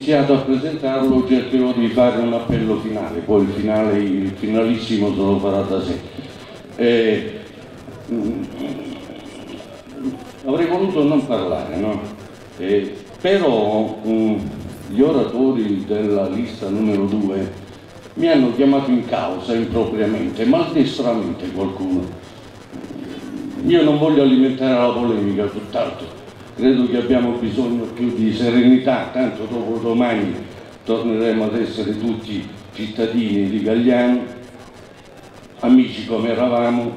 iniziato a presentarlo cercherò di fare un appello finale, poi il, finale, il finalissimo se lo farà da sé. Eh, mm, avrei voluto non parlare, no? Eh, però um, gli oratori della lista numero 2 mi hanno chiamato in causa impropriamente, maldestramente qualcuno. Io non voglio alimentare la polemica, tutt'altro credo che abbiamo bisogno più di serenità, tanto dopo domani torneremo ad essere tutti cittadini di Gagliano, amici come eravamo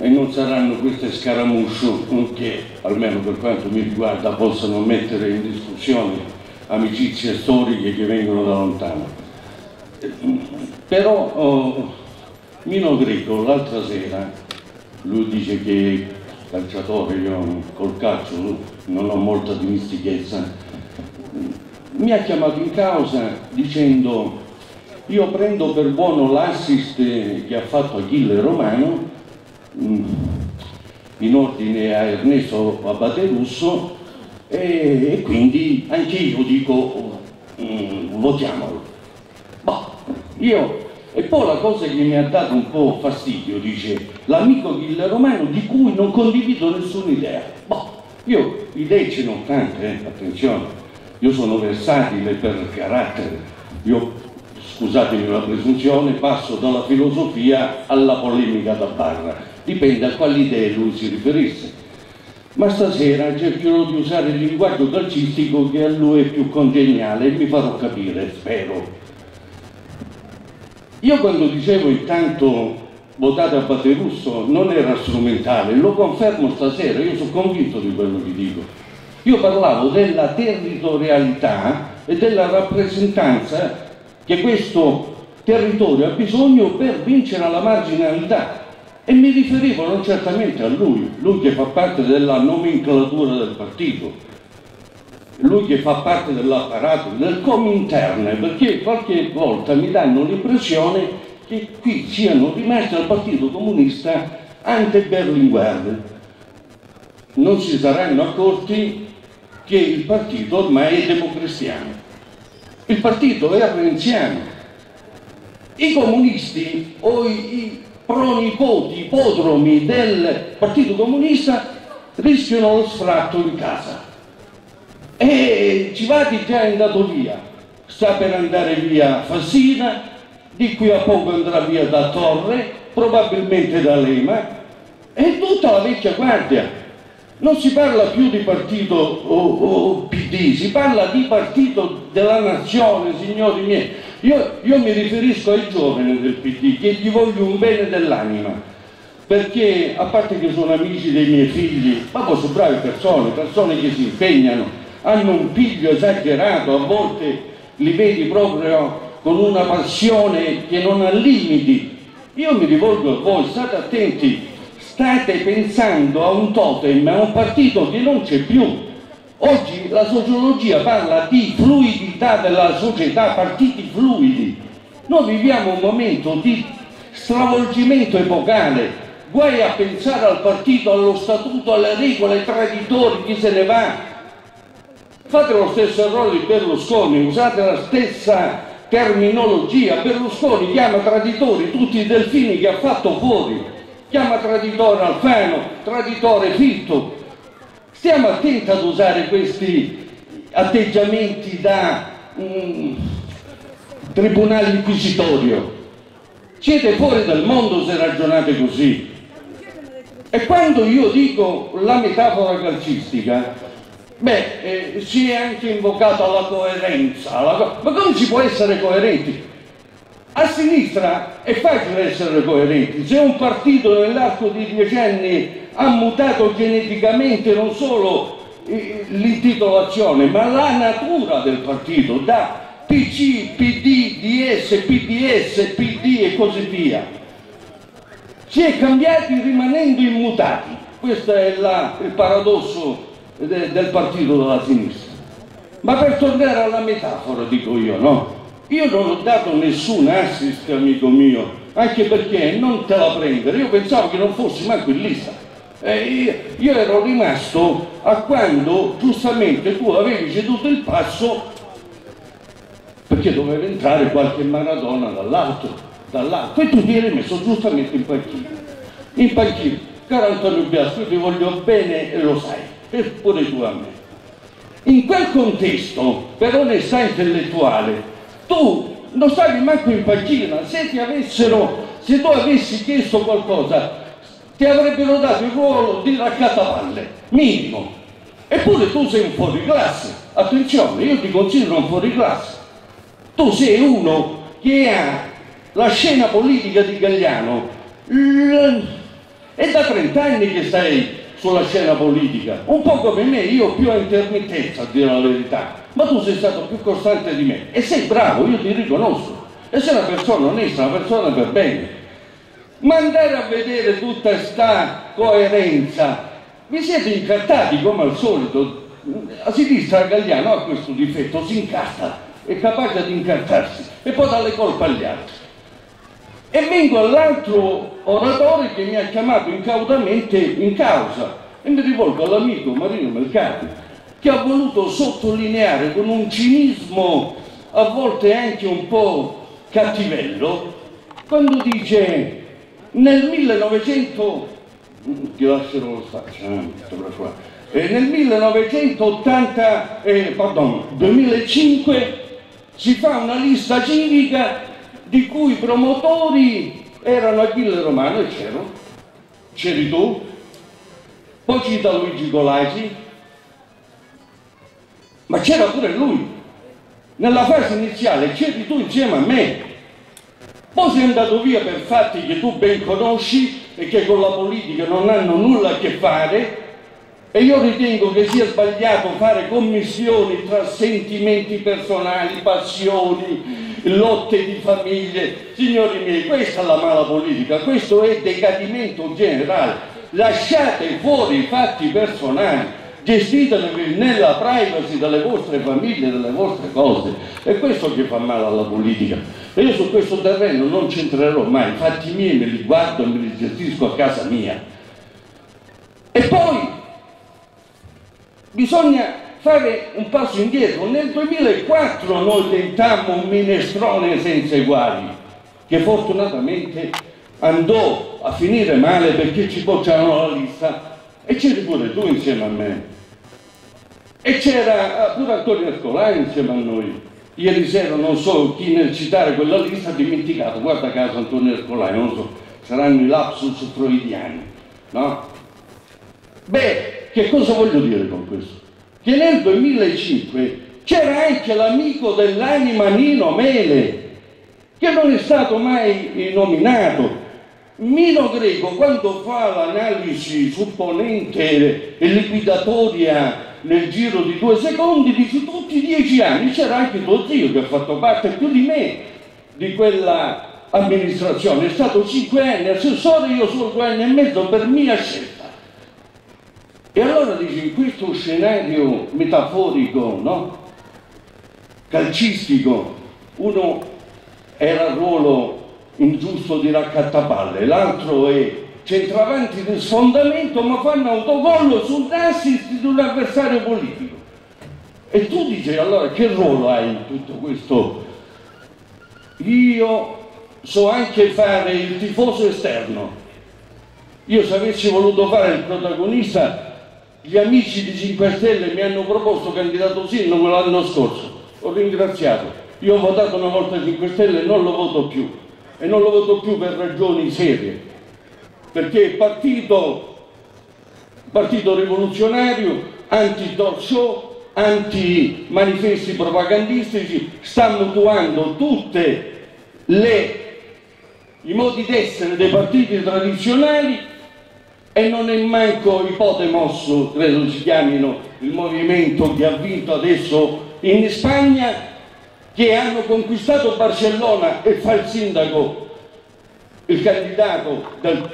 e non saranno queste scaramusce che, almeno per quanto mi riguarda, possano mettere in discussione amicizie storiche che vengono da lontano. Però oh, Mino Greco l'altra sera, lui dice che calciatore, io col calcio non ho molta dimistichezza, mi ha chiamato in causa dicendo io prendo per buono l'assist che ha fatto Achille Romano mm, in ordine a Ernesto Abate Russo e, e quindi anche io dico mm, votiamolo. Bah, io e poi la cosa che mi ha dato un po' fastidio, dice, l'amico Achille Romano di cui non condivido nessuna idea. Boh, io idee ce ne ho tante, eh, attenzione, io sono versatile per carattere, io, scusatemi la presunzione, passo dalla filosofia alla polemica da barra, dipende a quali idee lui si riferisse. Ma stasera cercherò di usare il linguaggio calcistico che a lui è più congeniale e mi farò capire, spero. Io quando dicevo intanto votate a Baterusso non era strumentale, lo confermo stasera, io sono convinto di quello che dico. Io parlavo della territorialità e della rappresentanza che questo territorio ha bisogno per vincere la marginalità. E mi riferivo non certamente a lui, lui che fa parte della nomenclatura del partito, lui che fa parte dell'apparato, del cominterne, perché qualche volta mi danno l'impressione che qui siano rimasti al Partito Comunista ante Berlinguer. Non si saranno accorti che il partito ormai è democristiano. Il partito è renziano. I comunisti o i, i pronipoti, ipodromi del Partito Comunista rischiano lo sfratto in casa. E Civati già è andato via, sta per andare via Fassina, di qui a poco andrà via da Torre, probabilmente da Lema, e tutta la vecchia guardia. Non si parla più di partito o, o PD, si parla di partito della nazione, signori miei. Io, io mi riferisco ai giovani del PD, che gli voglio un bene dell'anima, perché a parte che sono amici dei miei figli, ma poi sono brave persone, persone che si impegnano, hanno un piglio esagerato, a volte li vedi proprio con una passione che non ha limiti. Io mi rivolgo a voi, state attenti, state pensando a un totem, a un partito che non c'è più. Oggi la sociologia parla di fluidità della società, partiti fluidi. Noi viviamo un momento di stravolgimento epocale, guai a pensare al partito, allo statuto, alle regole, ai traditori, chi se ne va. Fate lo stesso errore di Berlusconi, usate la stessa terminologia. Berlusconi chiama traditori tutti i delfini che ha fatto fuori, chiama traditore Alfano, traditore Fitto. Stiamo attenti ad usare questi atteggiamenti da um, tribunale inquisitorio. Siete fuori dal mondo se ragionate così. E quando io dico la metafora calcistica, Beh, eh, si è anche invocato alla coerenza, alla co ma come si può essere coerenti? A sinistra è facile essere coerenti, se un partito nell'arco di dieci anni ha mutato geneticamente non solo eh, l'intitolazione, ma la natura del partito, da PC, PD, DS, PDS, PD e così via. Si è cambiati rimanendo immutati. Questo è la, il paradosso de, del partito della sinistra. Ma per tornare alla metafora, dico io, no? Io non ho dato nessun assist, amico mio, anche perché non te la prendere, io pensavo che non fossi manco in lista. Eh, io, ero rimasto a quando giustamente tu avevi ceduto il passo perché doveva entrare qualche Maradona dall'alto, dall'alto, e tu ti eri messo giustamente in panchina. In panchina, caro Antonio Biasco, io ti voglio bene e lo sai, e pure tu a me. In quel contesto, per onestà intellettuale, tu non stavi manco in panchina, se ti avessero, se tu avessi chiesto qualcosa, ti avrebbero dato il ruolo di raccattavalle, minimo. Eppure tu sei un fuori classe, attenzione, io ti considero un fuori classe. Tu sei uno che ha la scena politica di Gagliano, è da 30 anni che stai sulla scena politica, un po' come me, io più a intermittenza a dire la verità, ma tu sei stato più costante di me. E sei bravo, io ti riconosco, e sei una persona onesta, una persona per bene. Ma andare a vedere tutta questa coerenza, vi siete incartati come al solito, a sinistra Gagliano ha questo difetto, si incarta, è capace di incartarsi e poi dà le colpe agli altri. E vengo all'altro oratore che mi ha chiamato incautamente in causa. E mi rivolgo all'amico Marino Mercati che ha voluto sottolineare con un cinismo a volte anche un po' cattivello quando dice nel 1900 ti lascerò lo spazio eh, nel 1980 eh, pardon, 2005 si fa una lista civica di cui i promotori erano Achille Romano e c'ero, c'eri tu, poi cita Luigi Colasi, ma c'era pure lui. Nella fase iniziale c'eri tu insieme a me. Poi sei andato via per fatti che tu ben conosci e che con la politica non hanno nulla a che fare e io ritengo che sia sbagliato fare commissioni tra sentimenti personali, passioni, lotte di famiglie. Signori miei, questa è la mala politica, questo è decadimento generale. Lasciate fuori i fatti personali, gestitevi nella privacy delle vostre famiglie, delle vostre cose. È questo che fa male alla politica. E io su questo terreno non c'entrerò mai, i fatti miei me li guardo e me li gestisco a casa mia. E poi bisogna fare un passo indietro. Nel 2004 noi tentammo un minestrone senza eguali, che fortunatamente andò a finire male perché ci bocciarono la lista e c'eri pure tu insieme a me. E c'era pure Antonio Ercolai insieme a noi. Ieri sera non so chi nel citare quella lista ha dimenticato, guarda caso Antonio Ercolai, non so, saranno i lapsus freudiani, no? Beh, che cosa voglio dire con questo? Che nel 2005 c'era anche l'amico dell'anima Nino Mele, che non è stato mai nominato. Mino Greco, quando fa l'analisi supponente e liquidatoria nel giro di due secondi, dice tutti i dieci anni, c'era anche tuo zio che ha fatto parte più di me di quella amministrazione, è stato cinque anni assessore, io sono due anni e mezzo per mia scelta. E allora in questo scenario metaforico, no? calcistico, uno era il ruolo ingiusto di raccattapalle, l'altro è centravanti di sfondamento ma fanno autogollo sull'assist di un avversario politico. E tu dici allora che ruolo hai in tutto questo? Io so anche fare il tifoso esterno. Io se avessi voluto fare il protagonista gli amici di 5 Stelle mi hanno proposto candidato sindaco l'anno scorso, ho ringraziato. Io ho votato una volta 5 Stelle e non lo voto più. E non lo voto più per ragioni serie. Perché il partito, partito rivoluzionario, anti-talk show, anti-manifesti propagandistici, sta mutuando tutte le i modi d'essere dei partiti tradizionali e non è manco Ipotemos, credo si chiamino, il movimento che ha vinto adesso in Spagna, che hanno conquistato Barcellona e fa il sindaco il candidato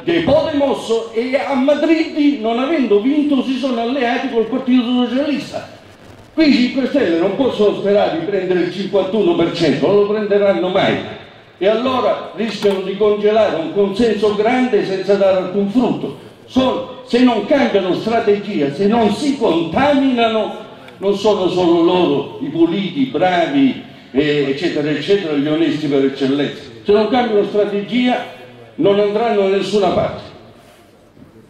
dei Podemos e a Madrid, non avendo vinto, si sono alleati col Partito Socialista. Qui i 5 Stelle non possono sperare di prendere il 51%, non lo prenderanno mai. E allora rischiano di congelare un consenso grande senza dare alcun frutto sono, se non cambiano strategia, se non si contaminano, non sono solo loro i puliti, i bravi, eccetera, eccetera, gli onesti per eccellenza. Se non cambiano strategia non andranno da nessuna parte.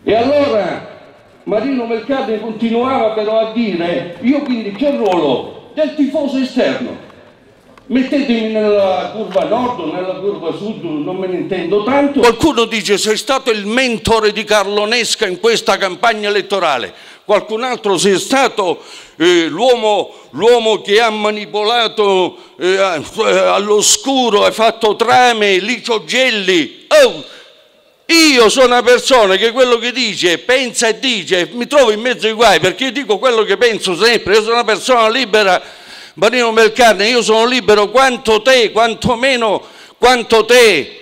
E allora Marino Mercati continuava però a dire, io quindi che ruolo? Del tifoso esterno. Mettetemi nella curva nord o nella curva sud, non me ne intendo tanto. Qualcuno dice sei stato il mentore di Carlo Nesca in questa campagna elettorale. Qualcun altro sei stato eh, l'uomo, che ha manipolato eh, all'oscuro, ha fatto trame, Licio Gelli. Oh, io sono una persona che quello che dice, pensa e dice, mi trovo in mezzo ai guai perché io dico quello che penso sempre, io sono una persona libera Marino Melcarne, io sono libero quanto te, quanto meno quanto te.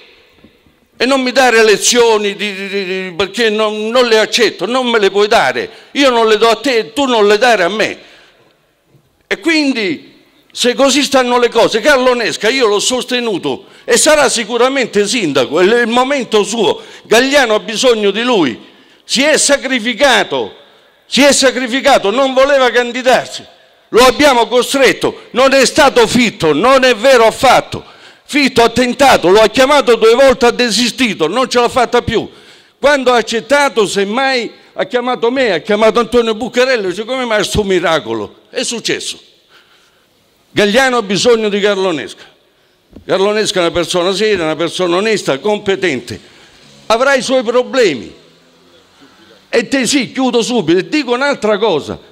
E non mi dare lezioni di, di, di, perché non, non, le accetto, non me le puoi dare. Io non le do a te tu non le dare a me. E quindi, se così stanno le cose, Carlo Nesca io l'ho sostenuto e sarà sicuramente sindaco, è il momento suo. Gagliano ha bisogno di lui. Si è sacrificato, si è sacrificato, non voleva candidarsi lo abbiamo costretto, non è stato Fitto, non è vero affatto. Fitto ha tentato, lo ha chiamato due volte, ha desistito, non ce l'ha fatta più. Quando ha accettato, semmai ha chiamato me, ha chiamato Antonio Buccarello, dice come mai questo miracolo? È successo. Gagliano ha bisogno di Carlonesca. Carlonesca è una persona seria, una persona onesta, competente. Avrà i suoi problemi. E te sì, chiudo subito e dico un'altra cosa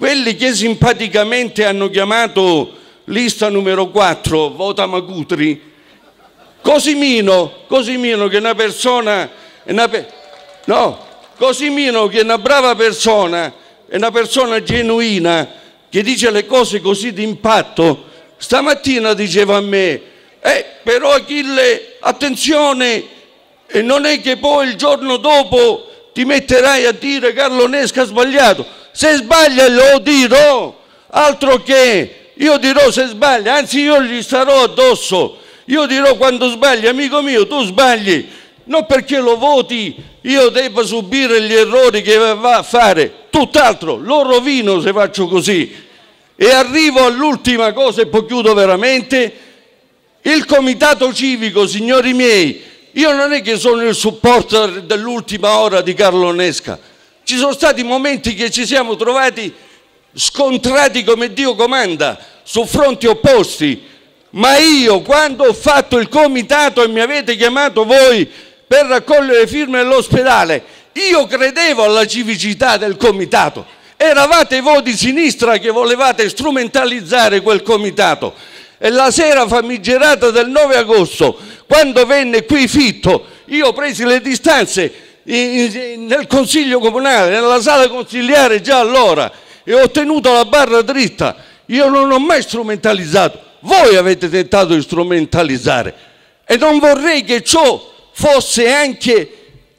quelli che simpaticamente hanno chiamato lista numero 4, vota Macutri, Cosimino, Cosimino che è una persona, una, no, Cosimino che è una brava persona, è una persona genuina, che dice le cose così d'impatto, stamattina diceva a me, eh, però Achille, attenzione, non è che poi il giorno dopo ti metterai a dire Carlo Nesca ha sbagliato se sbaglia lo dirò, altro che io dirò se sbaglia, anzi io gli starò addosso, io dirò quando sbagli, amico mio, tu sbagli, non perché lo voti io debba subire gli errori che va a fare, tutt'altro, lo rovino se faccio così. E arrivo all'ultima cosa e poi chiudo veramente, il comitato civico, signori miei, io non è che sono il supporter dell'ultima ora di Carlo Nesca, ci sono stati momenti che ci siamo trovati scontrati come Dio comanda, su fronti opposti, ma io quando ho fatto il comitato e mi avete chiamato voi per raccogliere firme all'ospedale, io credevo alla civicità del comitato. Eravate voi di sinistra che volevate strumentalizzare quel comitato. E la sera famigerata del 9 agosto, quando venne qui Fitto, io presi le distanze nel consiglio comunale, nella sala consigliare già allora e ho tenuto la barra dritta. Io non ho mai strumentalizzato, voi avete tentato di strumentalizzare e non vorrei che ciò fosse anche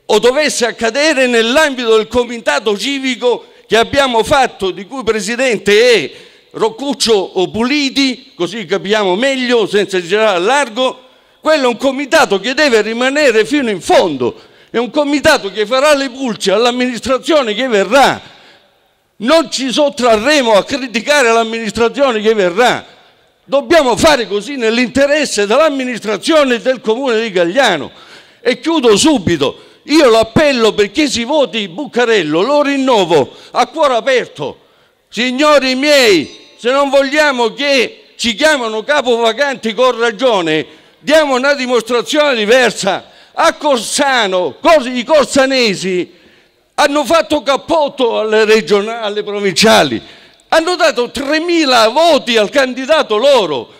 o dovesse accadere nell'ambito del comitato civico che abbiamo fatto, di cui presidente è Roccuccio Puliti, così capiamo meglio, senza girare a largo. Quello è un comitato che deve rimanere fino in fondo è un comitato che farà le pulce all'amministrazione che verrà. Non ci sottrarremo a criticare l'amministrazione che verrà. Dobbiamo fare così nell'interesse dell'amministrazione del comune di Gagliano. E chiudo subito. Io l'appello perché si voti Buccarello, lo rinnovo a cuore aperto. Signori miei, se non vogliamo che ci chiamano capovacanti con ragione, diamo una dimostrazione diversa a Corsano, i corsanesi hanno fatto cappotto alle regionali, alle provinciali, hanno dato 3.000 voti al candidato loro.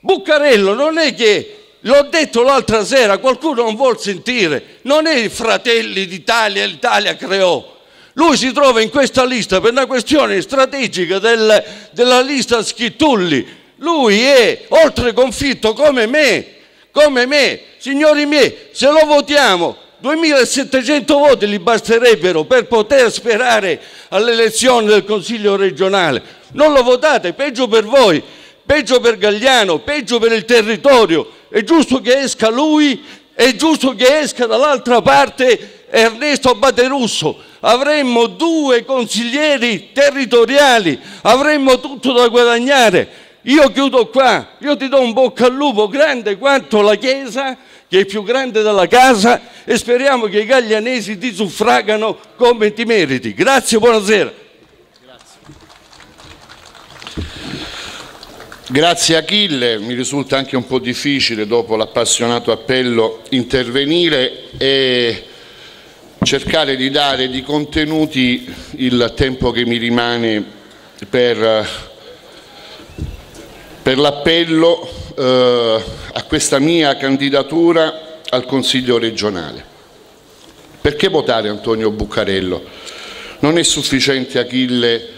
Buccarello non è che, l'ho detto l'altra sera, qualcuno non vuol sentire, non è fratelli d'Italia, l'Italia creò. Lui si trova in questa lista per una questione strategica del, della lista Schittulli. Lui è oltre conflitto come me, come me. Signori miei, se lo votiamo, 2700 voti gli basterebbero per poter sperare all'elezione del Consiglio regionale. Non lo votate, peggio per voi, peggio per Gagliano, peggio per il territorio. È giusto che esca lui, è giusto che esca dall'altra parte Ernesto Baterusso. Avremmo due consiglieri territoriali, avremmo tutto da guadagnare Io chiudo qua, io ti do un bocca al lupo grande quanto la chiesa, che è più grande della casa, e speriamo che i gaglianesi ti suffragano come ti meriti. Grazie, buonasera. Grazie Achille, mi risulta anche un po' difficile dopo l'appassionato appello intervenire e cercare di dare di contenuti il tempo che mi rimane per, per l'appello eh, a questa mia candidatura al Consiglio regionale. Perché votare Antonio Buccarello? Non è sufficiente Achille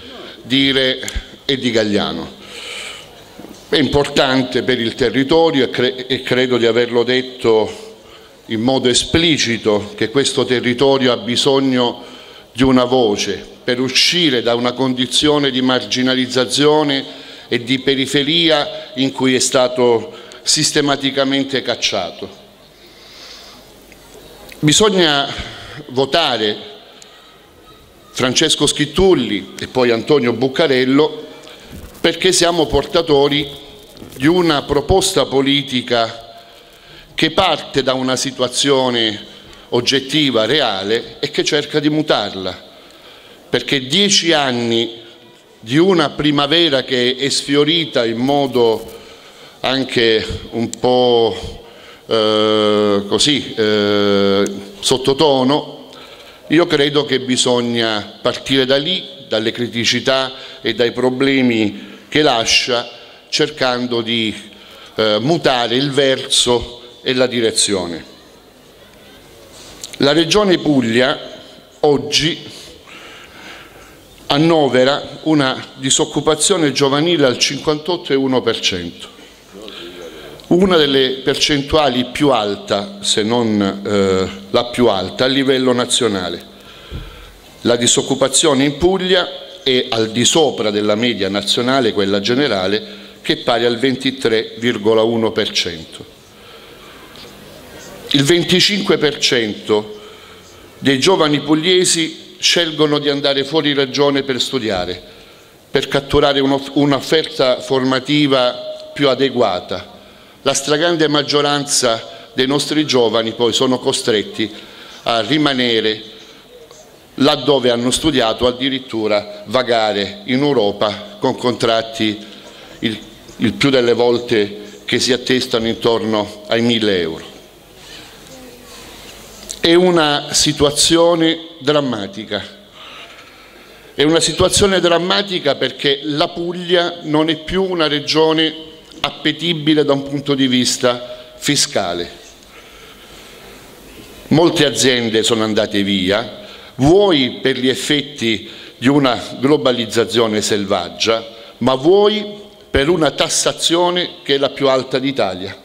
dire e di Gagliano è importante per il territorio e, cre e credo di averlo detto in modo esplicito che questo territorio ha bisogno di una voce per uscire da una condizione di marginalizzazione e di periferia in cui è stato sistematicamente cacciato. Bisogna votare Francesco Schittulli e poi Antonio Buccarello perché siamo portatori di una proposta politica che parte da una situazione oggettiva, reale e che cerca di mutarla, perché dieci anni di una primavera che è sfiorita in modo anche un po' eh, così eh, sottotono, io credo che bisogna partire da lì, dalle criticità e dai problemi che lascia cercando di eh, mutare il verso e la direzione. La Regione Puglia oggi annovera una disoccupazione giovanile al 58,1%, una delle percentuali più alta, se non eh, la più alta, a livello nazionale. La disoccupazione in Puglia è al di sopra della media nazionale, quella generale, che è pari al 23,1%. Il 25% dei giovani pugliesi scelgono di andare fuori regione per studiare, per catturare un'offerta formativa più adeguata. La stragrande maggioranza dei nostri giovani poi sono costretti a rimanere laddove hanno studiato, addirittura vagare in Europa con contratti il il più delle volte che si attestano intorno ai 1000 euro. È una situazione drammatica. È una situazione drammatica perché la Puglia non è più una regione appetibile da un punto di vista fiscale. Molte aziende sono andate via, vuoi per gli effetti di una globalizzazione selvaggia, ma vuoi per una tassazione che è la più alta d'Italia.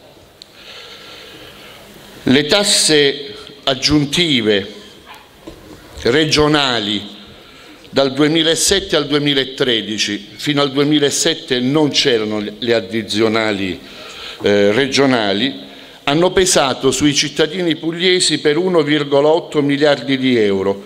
Le tasse aggiuntive regionali dal 2007 al 2013, fino al 2007 non c'erano le addizionali eh, regionali, hanno pesato sui cittadini pugliesi per 1,8 miliardi di euro,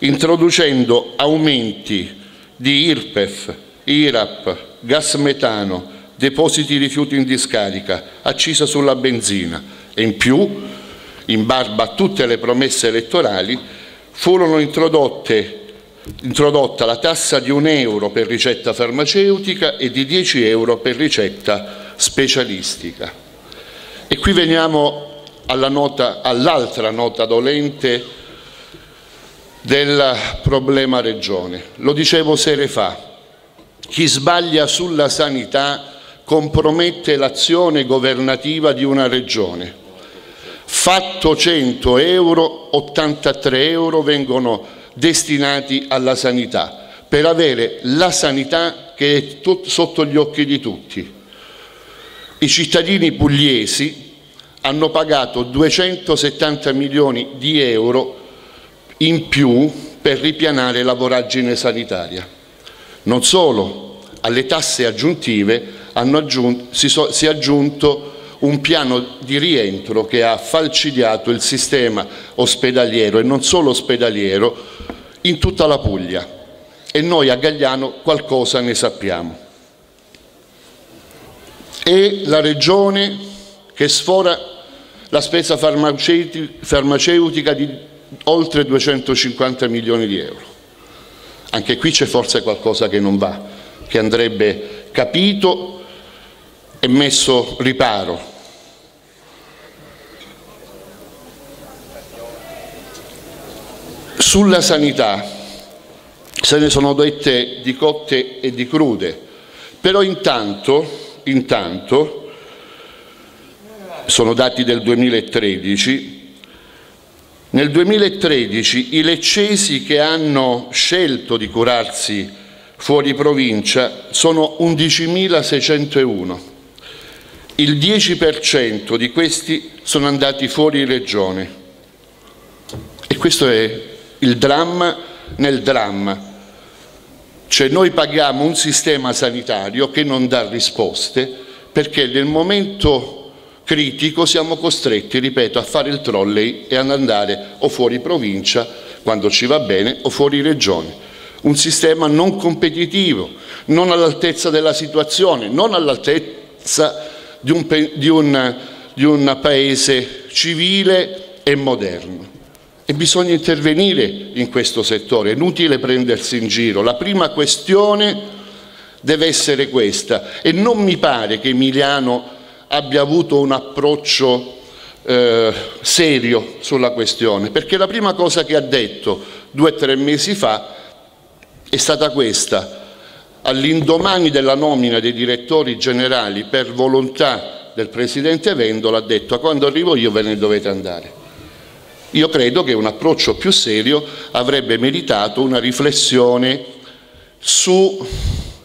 introducendo aumenti di IRPEF, IRAP, gas metano, depositi rifiuti in discarica, accisa sulla benzina. E in più, in barba a tutte le promesse elettorali, furono introdotta la tassa di un euro per ricetta farmaceutica e di 10 euro per ricetta specialistica. E qui veniamo all'altra all nota dolente del problema regione. Lo dicevo sere fa, chi sbaglia sulla sanità compromette l'azione governativa di una regione. Fatto 100 euro, 83 euro vengono destinati alla sanità, per avere la sanità che è sotto gli occhi di tutti. I cittadini pugliesi hanno pagato 270 milioni di euro in più per ripianare la sanitaria. Non solo, alle tasse aggiuntive aggiunto, si, so, si è aggiunto un piano di rientro che ha falcidiato il sistema ospedaliero e non solo ospedaliero in tutta la Puglia e noi a Gagliano qualcosa ne sappiamo. è la regione che sfora la spesa farmaceutica di oltre 250 milioni di euro. Anche qui c'è forse qualcosa che non va, che andrebbe capito e messo riparo. Sulla sanità se ne sono dette di cotte e di crude, però intanto, intanto sono dati del 2013, nel 2013 i leccesi che hanno scelto di curarsi fuori provincia sono 11.601. Il 10% di questi sono andati fuori regione. E questo è il dramma nel dramma. Cioè noi paghiamo un sistema sanitario che non dà risposte perché nel momento critico siamo costretti, ripeto, a fare il trolley e ad andare o fuori provincia quando ci va bene o fuori regione. Un sistema non competitivo, non all'altezza della situazione, non all'altezza di un, di, di un paese civile e moderno. E bisogna intervenire in questo settore, è inutile prendersi in giro. La prima questione deve essere questa e non mi pare che Emiliano abbia avuto un approccio eh, serio sulla questione, perché la prima cosa che ha detto due o tre mesi fa è stata questa. All'indomani della nomina dei direttori generali per volontà del Presidente Vendola ha detto quando arrivo io ve ne dovete andare. Io credo che un approccio più serio avrebbe meritato una riflessione su,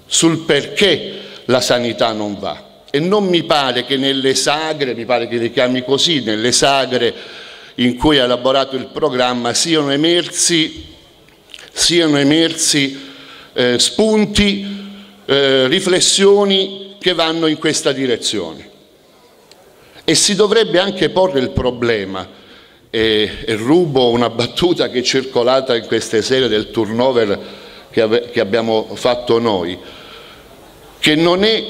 sul perché la sanità non va e non mi pare che nelle sagre, mi pare che le chiami così, nelle sagre in cui ha elaborato il programma siano emersi, siano emersi eh, spunti, eh, riflessioni che vanno in questa direzione. E si dovrebbe anche porre il problema, e, e rubo una battuta che è circolata in queste serie del turnover che, ave, che abbiamo fatto noi, che non è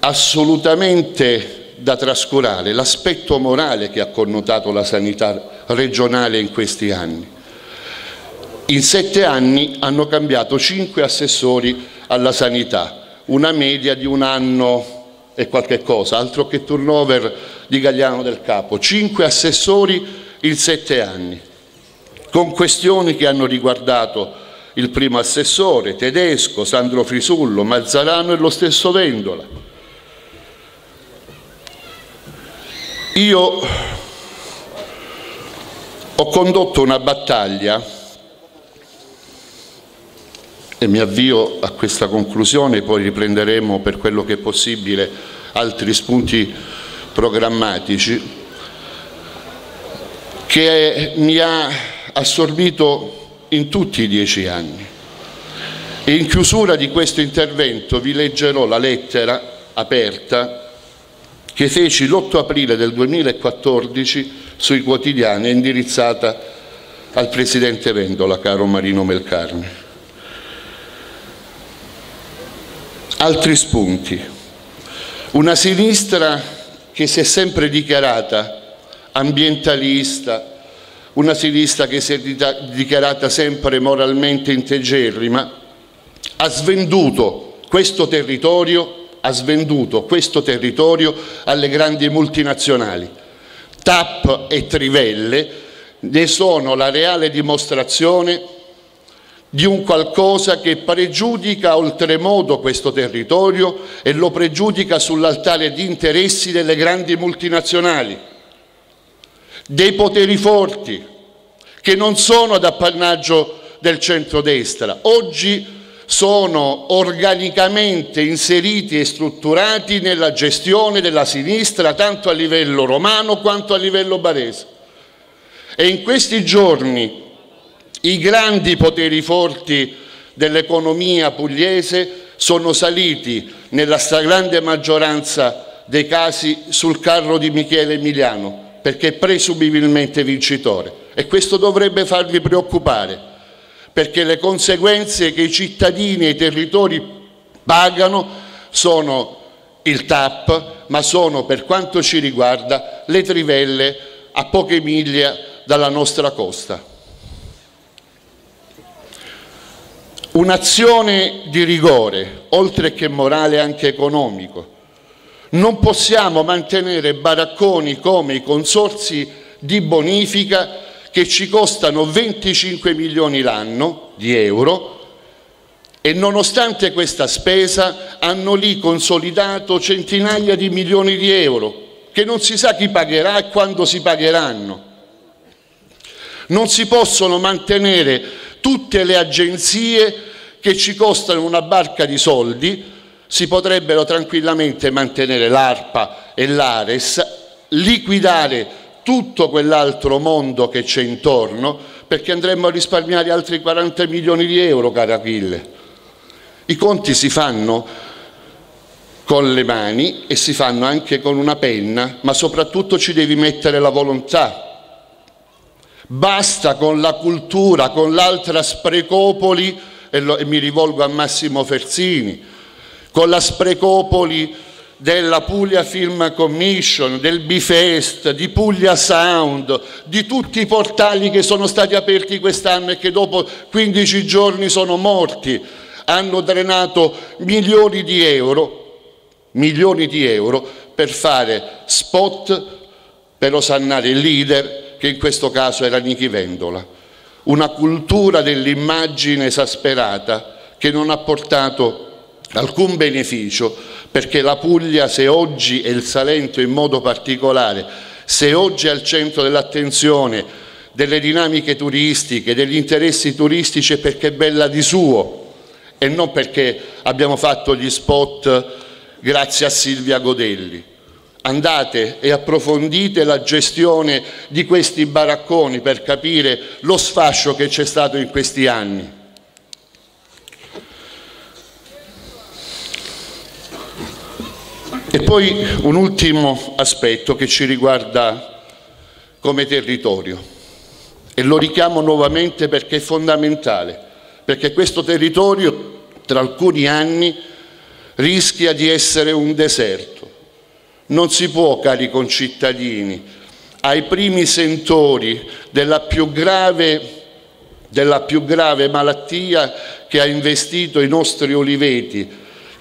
assolutamente da trascurare l'aspetto morale che ha connotato la sanità regionale in questi anni. In sette anni hanno cambiato cinque assessori alla sanità, una media di un anno e qualche cosa, altro che turnover di Gagliano del Capo, cinque assessori in sette anni, con questioni che hanno riguardato il primo assessore, Tedesco, Sandro Frisullo, Mazzarano e lo stesso Vendola. Io ho condotto una battaglia e mi avvio a questa conclusione, poi riprenderemo per quello che è possibile altri spunti programmatici, che mi ha assorbito in tutti i dieci anni. In chiusura di questo intervento vi leggerò la lettera aperta che feci l'8 aprile del 2014 sui quotidiani indirizzata al Presidente Vendola, caro Marino Melcarne. Altri spunti. Una sinistra che si è sempre dichiarata ambientalista, una sinistra che si è dichiarata sempre moralmente integerrima, ha svenduto questo territorio ha svenduto questo territorio alle grandi multinazionali. TAP e Trivelle ne sono la reale dimostrazione di un qualcosa che pregiudica oltremodo questo territorio e lo pregiudica sull'altare di interessi delle grandi multinazionali, dei poteri forti, che non sono ad appannaggio del centrodestra. Oggi sono organicamente inseriti e strutturati nella gestione della sinistra tanto a livello romano quanto a livello barese. E in questi giorni i grandi poteri forti dell'economia pugliese sono saliti nella stragrande maggioranza dei casi sul carro di Michele Emiliano, perché è presumibilmente vincitore. E questo dovrebbe farvi preoccupare perché le conseguenze che i cittadini e i territori pagano sono il TAP, ma sono per quanto ci riguarda le trivelle a poche miglia dalla nostra costa. Un'azione di rigore, oltre che morale anche economico. Non possiamo mantenere baracconi come i consorsi di bonifica che ci costano 25 milioni l'anno di euro e nonostante questa spesa hanno lì consolidato centinaia di milioni di euro che non si sa chi pagherà e quando si pagheranno. Non si possono mantenere tutte le agenzie che ci costano una barca di soldi, si potrebbero tranquillamente mantenere l'ARPA e l'ARES, liquidare tutto quell'altro mondo che c'è intorno perché andremmo a risparmiare altri 40 milioni di euro, cara Achille. I conti si fanno con le mani e si fanno anche con una penna, ma soprattutto ci devi mettere la volontà. Basta con la cultura, con l'altra sprecopoli, e, lo, e mi rivolgo a Massimo Ferzini, con la sprecopoli della Puglia Film Commission, del Bifest, di Puglia Sound, di tutti i portali che sono stati aperti quest'anno e che dopo 15 giorni sono morti. Hanno drenato milioni di euro, milioni di euro per fare spot per osannare il leader, che in questo caso era Nichi Vendola. Una cultura dell'immagine esasperata che non ha portato alcun beneficio, perché la Puglia, se oggi è il Salento in modo particolare, se oggi è al centro dell'attenzione delle dinamiche turistiche, degli interessi turistici, è perché è bella di suo, e non perché abbiamo fatto gli spot grazie a Silvia Godelli. Andate e approfondite la gestione di questi baracconi per capire lo sfascio che c'è stato in questi anni. E poi un ultimo aspetto che ci riguarda come territorio e lo richiamo nuovamente perché è fondamentale perché questo territorio tra alcuni anni rischia di essere un deserto. Non si può, cari concittadini, ai primi sentori della più grave, della più grave malattia che ha investito i nostri oliveti,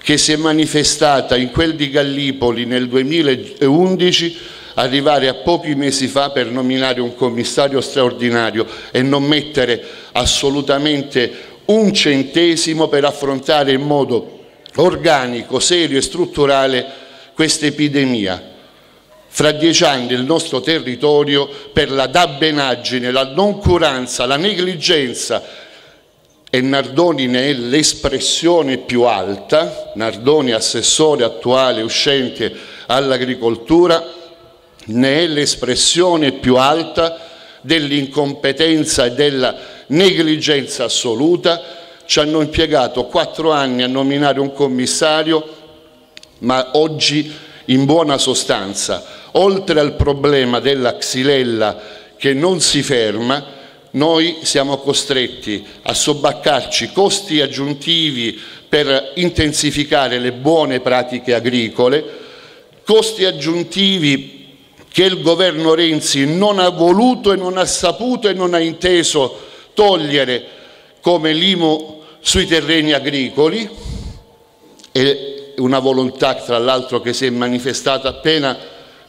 che si è manifestata in quel di Gallipoli nel 2011, arrivare a pochi mesi fa per nominare un commissario straordinario e non mettere assolutamente un centesimo per affrontare in modo organico, serio e strutturale questa epidemia. Fra dieci anni il nostro territorio per la dabbenaggine, la noncuranza, la negligenza e Nardoni ne è l'espressione più alta, Nardoni assessore attuale uscente all'agricoltura, ne è l'espressione più alta dell'incompetenza e della negligenza assoluta, ci hanno impiegato quattro anni a nominare un commissario, ma oggi in buona sostanza, oltre al problema della xylella che non si ferma, noi siamo costretti a sobbaccarci costi aggiuntivi per intensificare le buone pratiche agricole, costi aggiuntivi che il governo Renzi non ha voluto e non ha saputo e non ha inteso togliere come l'IMU sui terreni agricoli, è una volontà tra l'altro che si è manifestata appena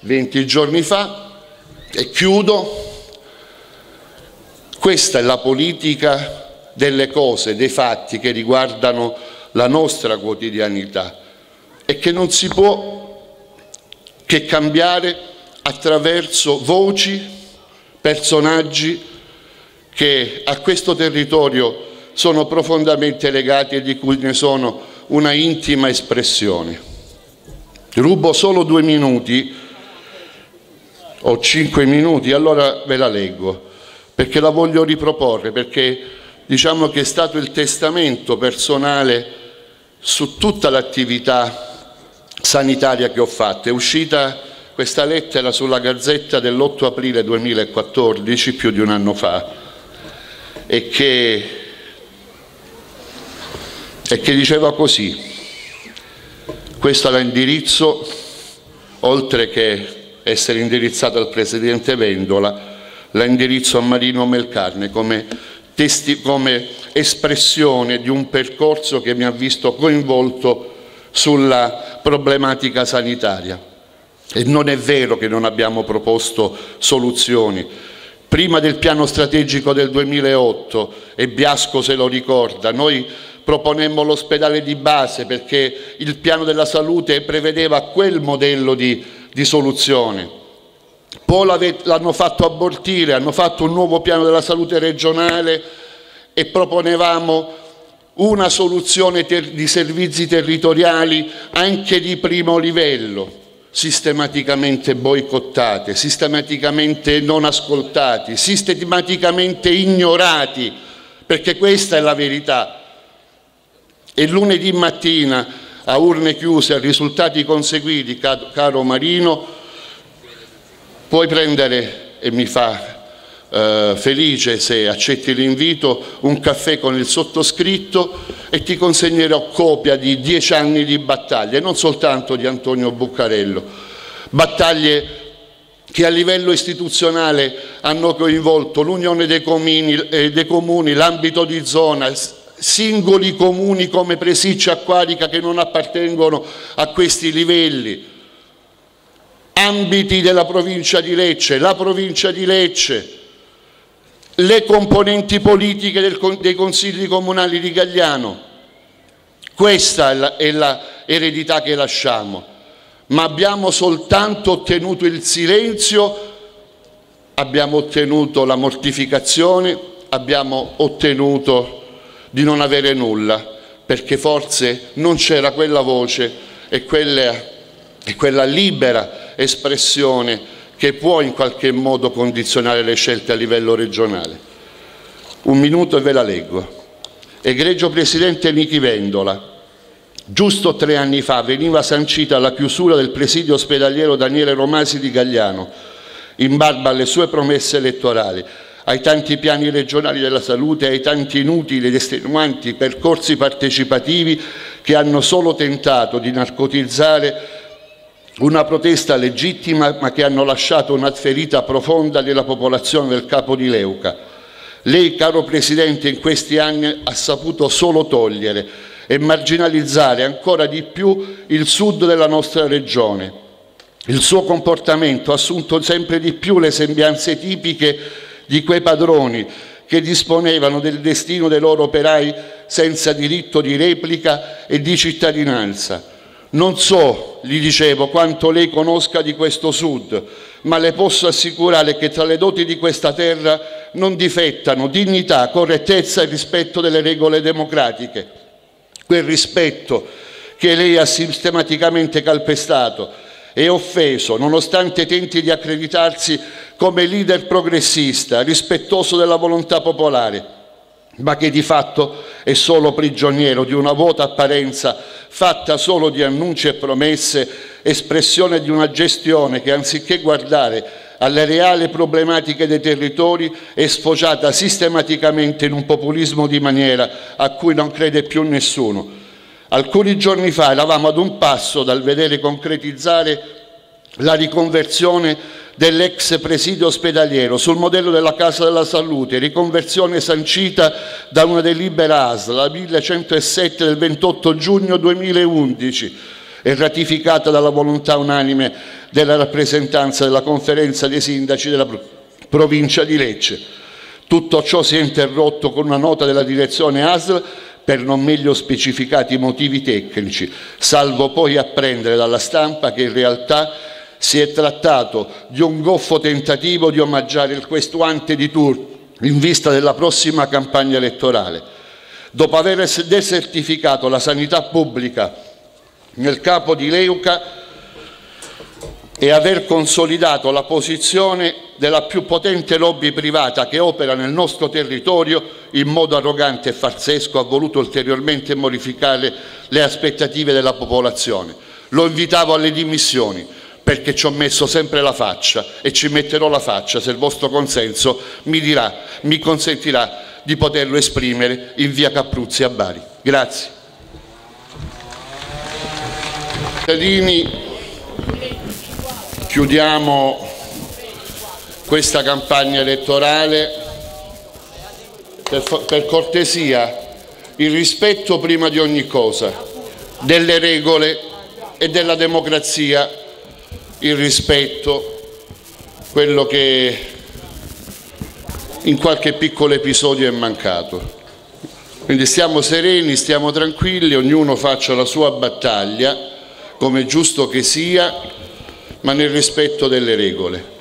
20 giorni fa, e chiudo, questa è la politica delle cose, dei fatti che riguardano la nostra quotidianità e che non si può che cambiare attraverso voci, personaggi che a questo territorio sono profondamente legati e di cui ne sono una intima espressione. Rubo solo due minuti o cinque minuti, allora ve la leggo, perché la voglio riproporre, perché diciamo che è stato il testamento personale su tutta l'attività sanitaria che ho fatto. È uscita questa lettera sulla Gazzetta dell'8 aprile 2014, più di un anno fa, e che, e che diceva così. Questo la indirizzo, oltre che essere indirizzato al Presidente Vendola, la indirizzo a Marino Melcarne come, come espressione di un percorso che mi ha visto coinvolto sulla problematica sanitaria. E non è vero che non abbiamo proposto soluzioni. Prima del piano strategico del 2008, e Biasco se lo ricorda, noi proponemmo l'ospedale di base perché il piano della salute prevedeva quel modello di, di soluzione. Poi l'hanno fatto abortire, hanno fatto un nuovo piano della salute regionale e proponevamo una soluzione di servizi territoriali anche di primo livello, sistematicamente boicottate, sistematicamente non ascoltati, sistematicamente ignorati, perché questa è la verità. E lunedì mattina, a urne chiuse, risultati conseguiti, caro Marino, Puoi prendere, e mi fa eh, felice se accetti l'invito, un caffè con il sottoscritto e ti consegnerò copia di dieci anni di battaglie, non soltanto di Antonio Buccarello, battaglie che a livello istituzionale hanno coinvolto l'Unione dei eh, dei comuni l'ambito di zona, singoli comuni come Presiccia Acquarica che non appartengono a questi livelli, ambiti della provincia di Lecce, la provincia di Lecce, le componenti politiche del, dei consigli comunali di Gagliano. Questa è l'eredità che lasciamo, ma abbiamo soltanto ottenuto il silenzio, abbiamo ottenuto la mortificazione, abbiamo ottenuto di non avere nulla, perché forse non c'era quella voce e quella, e quella libera espressione che può in qualche modo condizionare le scelte a livello regionale. Un minuto e ve la leggo. Egregio Presidente Nichi Vendola, giusto tre anni fa veniva sancita la chiusura del presidio ospedaliero Daniele Romasi di Gagliano, in barba alle sue promesse elettorali, ai tanti piani regionali della salute, ai tanti inutili ed estenuanti percorsi partecipativi che hanno solo tentato di narcotizzare una protesta legittima ma che hanno lasciato una ferita profonda nella popolazione del capo di Leuca. Lei, caro Presidente, in questi anni ha saputo solo togliere e marginalizzare ancora di più il sud della nostra regione. Il suo comportamento ha assunto sempre di più le sembianze tipiche di quei padroni che disponevano del destino dei loro operai senza diritto di replica e di cittadinanza non so, gli dicevo, quanto lei conosca di questo Sud, ma le posso assicurare che tra le doti di questa terra non difettano dignità, correttezza e rispetto delle regole democratiche. Quel rispetto che lei ha sistematicamente calpestato e offeso, nonostante tenti di accreditarsi come leader progressista, rispettoso della volontà popolare ma che di fatto è solo prigioniero di una vuota apparenza fatta solo di annunci e promesse, espressione di una gestione che anziché guardare alle reali problematiche dei territori è sfociata sistematicamente in un populismo di maniera a cui non crede più nessuno. Alcuni giorni fa eravamo ad un passo dal vedere concretizzare la riconversione dell'ex presidio ospedaliero sul modello della Casa della Salute, riconversione sancita da una delibera ASL, la 1107 del 28 giugno 2011 e ratificata dalla volontà unanime della rappresentanza della conferenza dei sindaci della provincia di Lecce. Tutto ciò si è interrotto con una nota della direzione ASL per non meglio specificati motivi tecnici, salvo poi apprendere dalla stampa che in realtà si è trattato di un goffo tentativo di omaggiare il questuante di Tours in vista della prossima campagna elettorale. Dopo aver desertificato la sanità pubblica nel capo di Leuca e aver consolidato la posizione della più potente lobby privata che opera nel nostro territorio in modo arrogante e farsesco ha voluto ulteriormente modificare le aspettative della popolazione. Lo invitavo alle dimissioni perché ci ho messo sempre la faccia e ci metterò la faccia se il vostro consenso mi, dirà, mi consentirà di poterlo esprimere in via Capruzzi a Bari. Grazie. cittadini, chiudiamo questa campagna elettorale. Per, per cortesia, il rispetto prima di ogni cosa, delle regole e della democrazia, il rispetto, quello che in qualche piccolo episodio è mancato. Quindi stiamo sereni, stiamo tranquilli, ognuno faccia la sua battaglia, come giusto che sia, ma nel rispetto delle regole.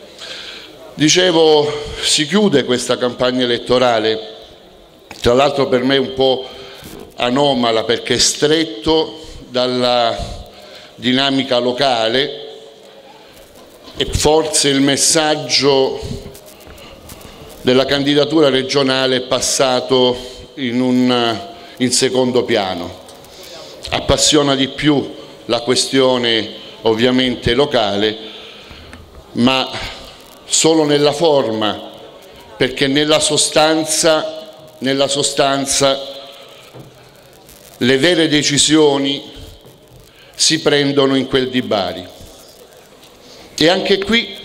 Dicevo, si chiude questa campagna elettorale, tra l'altro per me un po' anomala perché è stretto dalla dinamica locale e forse il messaggio della candidatura regionale è passato in, un, in secondo piano. Appassiona di più la questione ovviamente locale, ma solo nella forma, perché nella sostanza, nella sostanza le vere decisioni si prendono in quel di Bari. E anche qui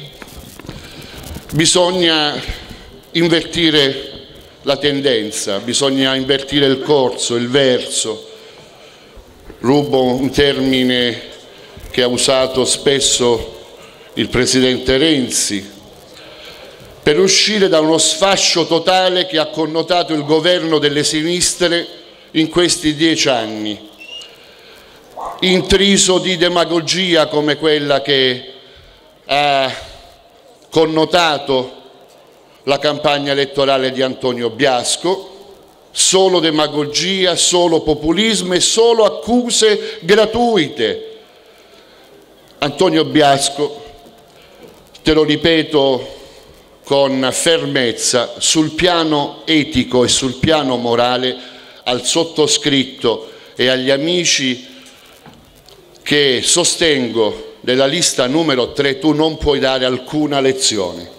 bisogna invertire la tendenza, bisogna invertire il corso, il verso. Rubo un termine che ha usato spesso il Presidente Renzi, per uscire da uno sfascio totale che ha connotato il governo delle sinistre in questi dieci anni, intriso di demagogia come quella che ha connotato la campagna elettorale di Antonio Biasco, solo demagogia, solo populismo e solo accuse gratuite. Antonio Biasco, te lo ripeto con fermezza, sul piano etico e sul piano morale al sottoscritto e agli amici che sostengo della lista numero 3 tu non puoi dare alcuna lezione,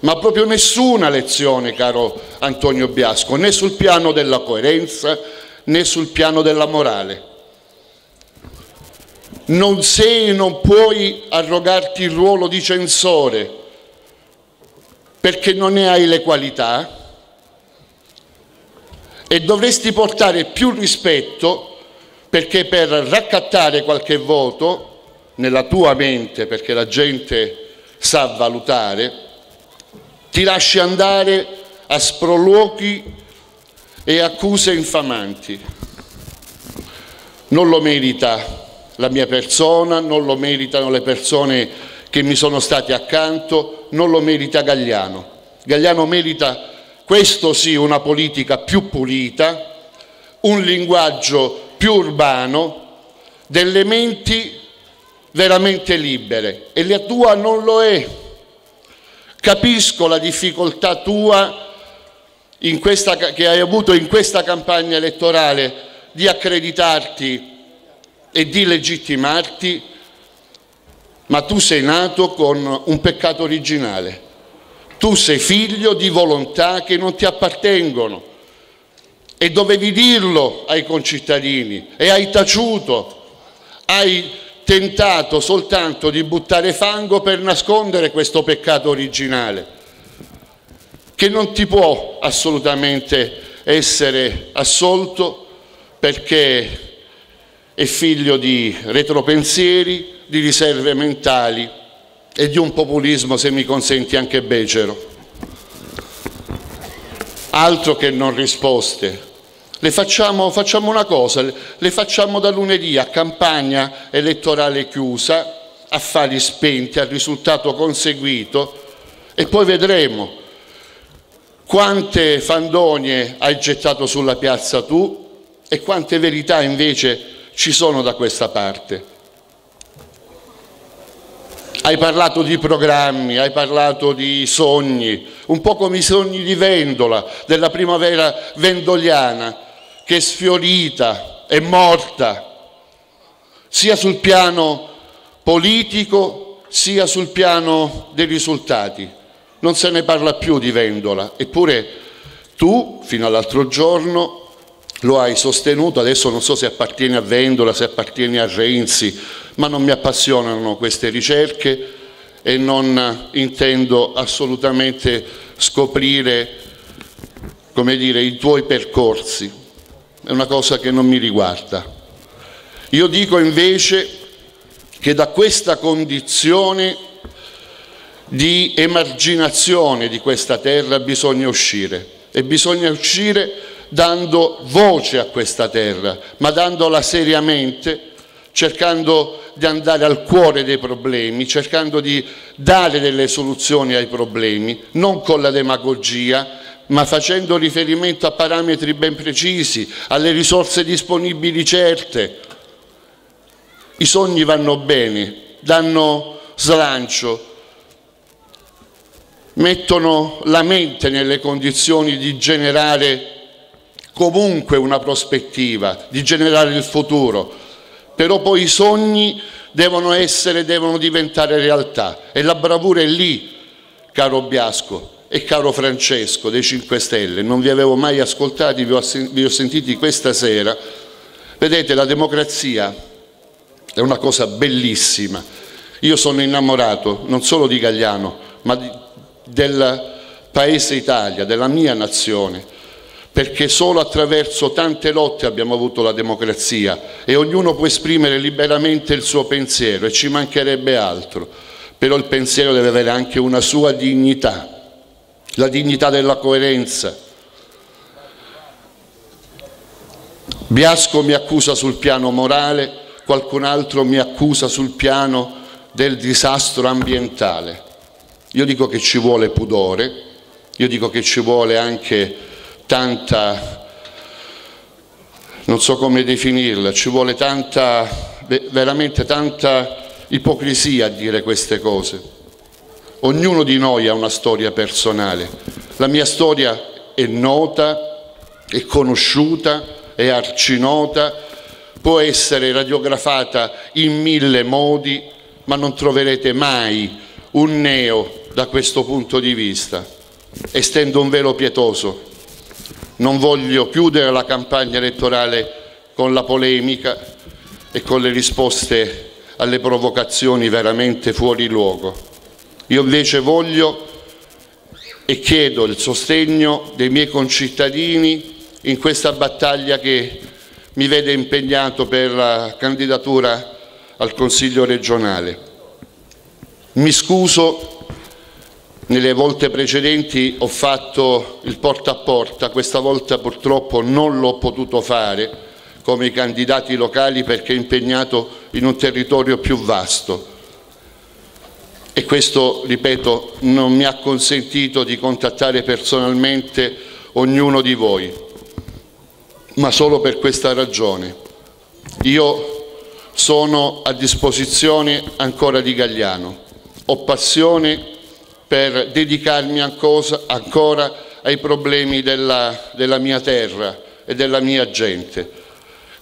ma proprio nessuna lezione, caro Antonio Biasco, né sul piano della coerenza né sul piano della morale. Non sei e non puoi arrogarti il ruolo di censore perché non ne hai le qualità e dovresti portare più rispetto perché per raccattare qualche voto nella tua mente, perché la gente sa valutare, ti lasci andare a sproloqui e accuse infamanti. Non lo merita la mia persona, non lo meritano le persone che mi sono state accanto, non lo merita Gagliano. Gagliano merita questo sì, una politica più pulita, un linguaggio più urbano, delle menti veramente libere e la tua non lo è. Capisco la difficoltà tua questa, che hai avuto in questa campagna elettorale di accreditarti e di legittimarti, ma tu sei nato con un peccato originale tu sei figlio di volontà che non ti appartengono e dovevi dirlo ai concittadini e hai taciuto, hai tentato soltanto di buttare fango per nascondere questo peccato originale che non ti può assolutamente essere assolto perché è figlio di retropensieri, di riserve mentali e di un populismo, se mi consenti, anche becero. Altro che non risposte. Le facciamo, facciamo una cosa, le facciamo da lunedì a campagna elettorale chiusa, affari spenti, al risultato conseguito e poi vedremo quante fandonie hai gettato sulla piazza tu e quante verità invece ci sono da questa parte. Hai parlato di programmi, hai parlato di sogni, un po' come i sogni di Vendola, della primavera vendoliana, che è sfiorita, è morta, sia sul piano politico sia sul piano dei risultati. Non se ne parla più di Vendola, eppure tu, fino all'altro giorno, lo hai sostenuto, adesso non so se appartiene a Vendola, se appartiene a Renzi, ma non mi appassionano queste ricerche e non intendo assolutamente scoprire dire, i tuoi percorsi, è una cosa che non mi riguarda. Io dico invece che da questa condizione di emarginazione di questa terra bisogna uscire e bisogna uscire dando voce a questa terra, ma dandola seriamente, cercando di andare al cuore dei problemi, cercando di dare delle soluzioni ai problemi, non con la demagogia, ma facendo riferimento a parametri ben precisi, alle risorse disponibili certe. I sogni vanno bene, danno slancio, mettono la mente nelle condizioni di generare comunque una prospettiva, di generare il futuro, però poi i sogni devono essere, devono diventare realtà e la bravura è lì, caro Biasco e caro Francesco dei 5 Stelle, non vi avevo mai ascoltati, vi ho, vi ho sentiti questa sera. Vedete, la democrazia è una cosa bellissima. Io sono innamorato non solo di Gagliano, ma di, del paese Italia, della mia nazione, perché solo attraverso tante lotte abbiamo avuto la democrazia e ognuno può esprimere liberamente il suo pensiero e ci mancherebbe altro, però il pensiero deve avere anche una sua dignità, la dignità della coerenza. Biasco mi accusa sul piano morale, qualcun altro mi accusa sul piano del disastro ambientale. Io dico che ci vuole pudore, io dico che ci vuole anche tanta, non so come definirla, ci vuole tanta, veramente tanta ipocrisia a dire queste cose. Ognuno di noi ha una storia personale, la mia storia è nota, è conosciuta, è arcinota, può essere radiografata in mille modi, ma non troverete mai un neo da questo punto di vista. Estendo un velo pietoso. Non voglio chiudere la campagna elettorale con la polemica e con le risposte alle provocazioni veramente fuori luogo. Io invece voglio e chiedo il sostegno dei miei concittadini in questa battaglia che mi vede impegnato per la candidatura al Consiglio regionale. Mi scuso nelle volte precedenti ho fatto il porta a porta, questa volta purtroppo non l'ho potuto fare come i candidati locali perché impegnato in un territorio più vasto e questo, ripeto, non mi ha consentito di contattare personalmente ognuno di voi, ma solo per questa ragione. Io sono a disposizione ancora di Gagliano, ho passione per dedicarmi ancora ai problemi della, della mia terra e della mia gente.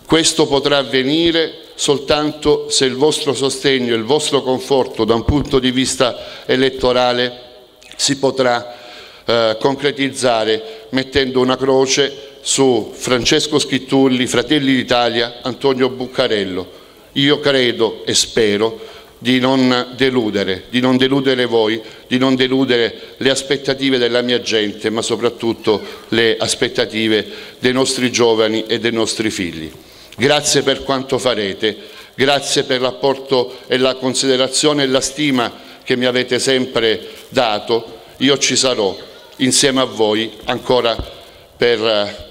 Questo potrà avvenire soltanto se il vostro sostegno il vostro conforto da un punto di vista elettorale si potrà eh, concretizzare mettendo una croce su Francesco Schittulli, Fratelli d'Italia, Antonio Buccarello. Io credo e spero di non deludere, di non deludere voi, di non deludere le aspettative della mia gente, ma soprattutto le aspettative dei nostri giovani e dei nostri figli. Grazie per quanto farete, grazie per l'apporto e la considerazione e la stima che mi avete sempre dato. Io ci sarò insieme a voi ancora per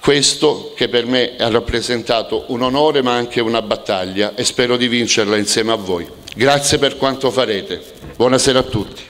questo che per me ha rappresentato un onore ma anche una battaglia e spero di vincerla insieme a voi. Grazie per quanto farete. Buonasera a tutti.